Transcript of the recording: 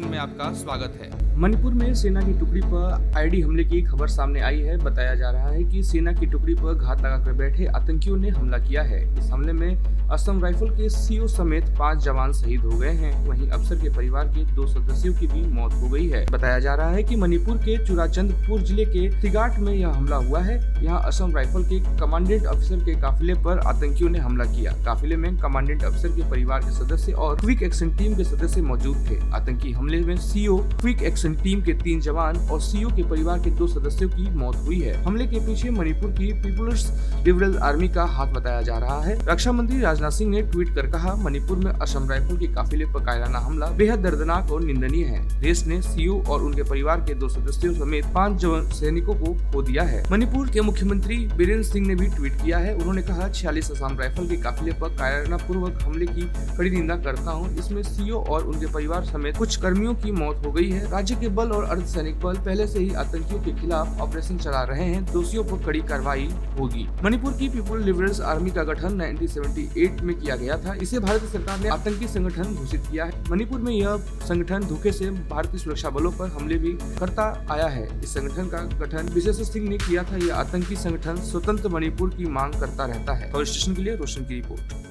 Station में आपका स्वागत है। मणिपुर में सेना की टुकड़ी पर आईडी हमले की खबर सामने आई है। बताया जा रहा है कि सेना की टुकड़ी पर घात लगाकर बैठे आतंकियों ने हमला किया है। इस हमले में असम राइफल के सीओ समेत पाँच जवान शहीद हो गए हैं। वहीं अफसर के परिवार के दो सदस्यों की भी मौत हो गई है। बताया जा रहा है कि मणिपुर के चुराचंदपुर ज़िले के तिगाट में यह हमला हुआ है। यहाँ असम राइफल के कमांडेंट अफसर के काफिले पर आतंकियों ने हमला किया। काफिले में कमांडेंट अफसर के परिवार के सदस्य और क्विक एक्शन टीम के सदस्य मौजूद थे। आतंकी हमले में सीओ क्विक एक्शन टीम के तीन जवान और सीओ के परिवार के दो सदस्यों की मौत हुई है। हमले के पीछे मणिपुर की पीपुल्स लिबरल आर्मी का हाथ बताया जा रहा है। रक्षा मंत्री राजनाथ सिंह ने ट्वीट कर कहा, मणिपुर में असम राइफल के काफिले पर कायराना हमला बेहद दर्दनाक और निंदनीय है। देश ने सीओ और उनके परिवार के दो सदस्यों समेत पाँच जवान सैनिकों को खो दिया है। मणिपुर के मुख्यमंत्री बीरेन्द्र सिंह ने भी ट्वीट किया है। उन्होंने कहा, छियालीस असम राइफल के काफिले पर कायराना पूर्वक हमले की कड़ी निंदा करता हूँ। इसमें सीओ और उनके परिवार समेत कुछ कर्मियों की मौत हो गई है। राज्य के बल और अर्धसैनिक बल पहले से ही आतंकियों के खिलाफ ऑपरेशन चला रहे हैं। दोषियों पर कड़ी कार्रवाई होगी। मणिपुर की पीपुल लिबरल्स आर्मी का गठन 1978 में किया गया था। इसे भारत सरकार ने आतंकी संगठन घोषित किया है। मणिपुर में यह संगठन धोखे से भारतीय सुरक्षा बलों पर हमले भी करता आया है। इस संगठन का गठन विशेष सिंह ने किया था। यह आतंकी संगठन स्वतंत्र मणिपुर की मांग करता रहता है। स्टेशन के लिए रोशन की रिपोर्ट।